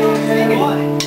Why?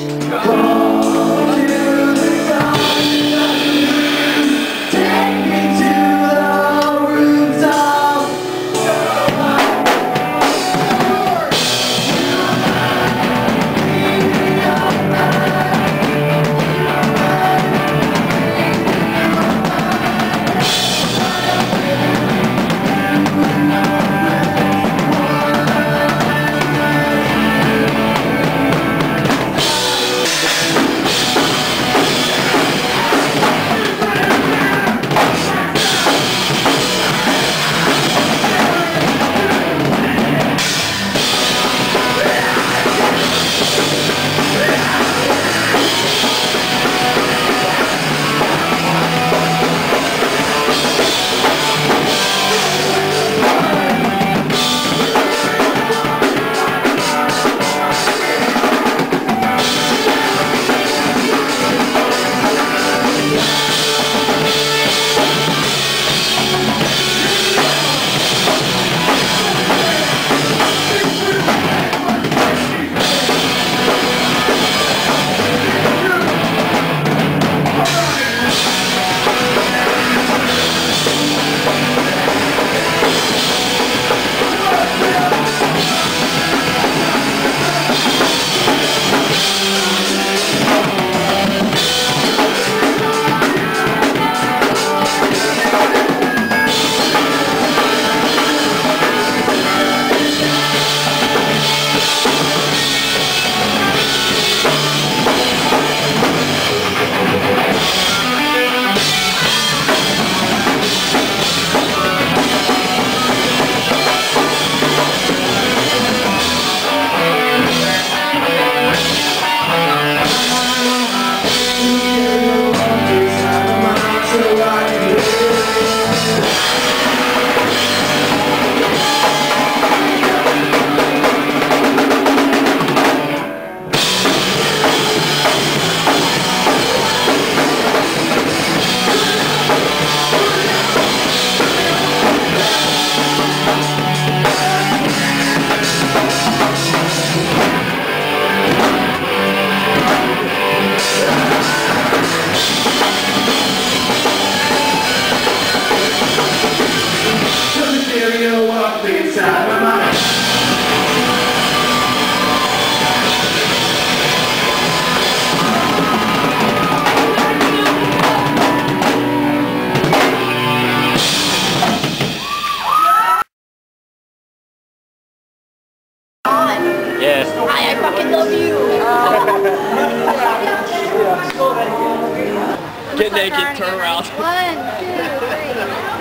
Trying naked, turn around. One, two, three.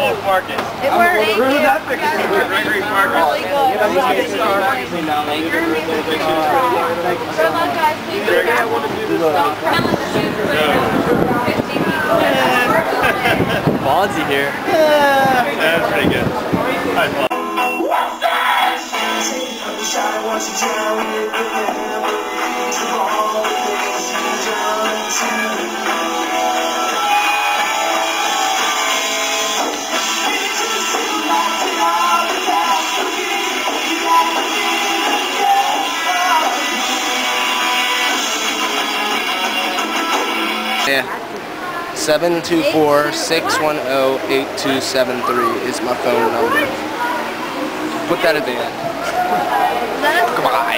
Oh, Marcus. It worked. Thank you. that picture. Gregory Marcus. Really good. I'm Really good. started. You're. Good luck, guys. Please be Greg, I careful. want to do this. Don't come with the shoes. but 50 people. Fonzie here. That's pretty good. High five. Yeah. 724-610-8273 is my phone number. Put that at the end. Goodbye.